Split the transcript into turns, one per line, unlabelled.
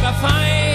paper fine.